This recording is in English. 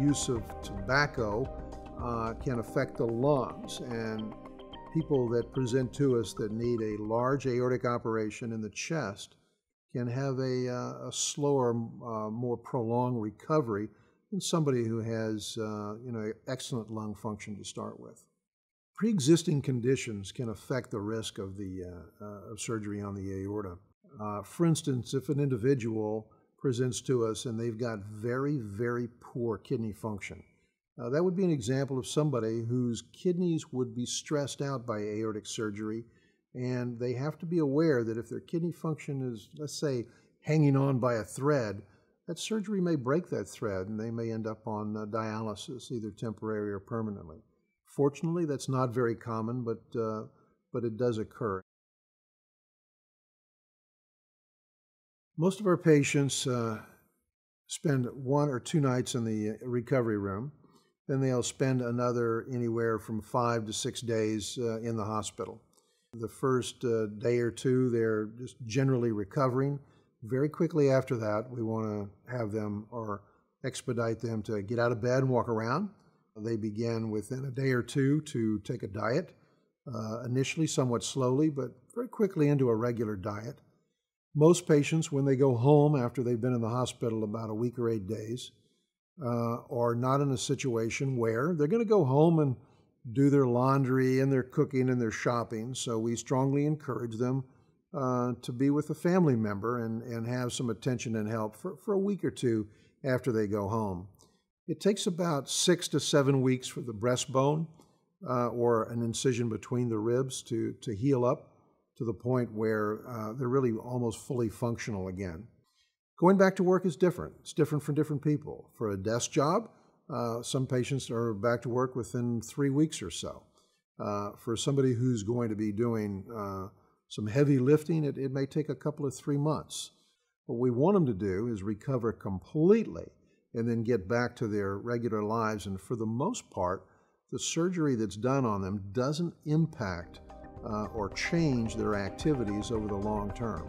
use of tobacco uh, can affect the lungs. And people that present to us that need a large aortic operation in the chest can have a, uh, a slower, uh, more prolonged recovery than somebody who has uh, you know, excellent lung function to start with. Pre-existing conditions can affect the risk of, the, uh, uh, of surgery on the aorta. For instance, if an individual presents to us and they've got very, very poor kidney function, uh, that would be an example of somebody whose kidneys would be stressed out by aortic surgery, and they have to be aware that if their kidney function is, let's say, hanging on by a thread, that surgery may break that thread and they may end up on uh, dialysis, either temporary or permanently. Fortunately, that's not very common, but, uh, but it does occur. Most of our patients uh, spend one or two nights in the uh, recovery room. Then they'll spend another anywhere from five to six days uh, in the hospital. The first uh, day or two, they're just generally recovering. Very quickly after that, we want to have them or expedite them to get out of bed and walk around. They begin within a day or two to take a diet, uh, initially somewhat slowly, but very quickly into a regular diet. Most patients, when they go home after they've been in the hospital about a week or eight days, uh, are not in a situation where they're going to go home and do their laundry and their cooking and their shopping. So we strongly encourage them uh, to be with a family member and, and have some attention and help for, for a week or two after they go home. It takes about six to seven weeks for the breastbone uh, or an incision between the ribs to, to heal up to the point where uh, they're really almost fully functional again. Going back to work is different. It's different for different people. For a desk job, uh, some patients are back to work within three weeks or so. Uh, for somebody who's going to be doing uh, some heavy lifting, it, it may take a couple of three months. What we want them to do is recover completely and then get back to their regular lives. And for the most part, the surgery that's done on them doesn't impact uh, or change their activities over the long term.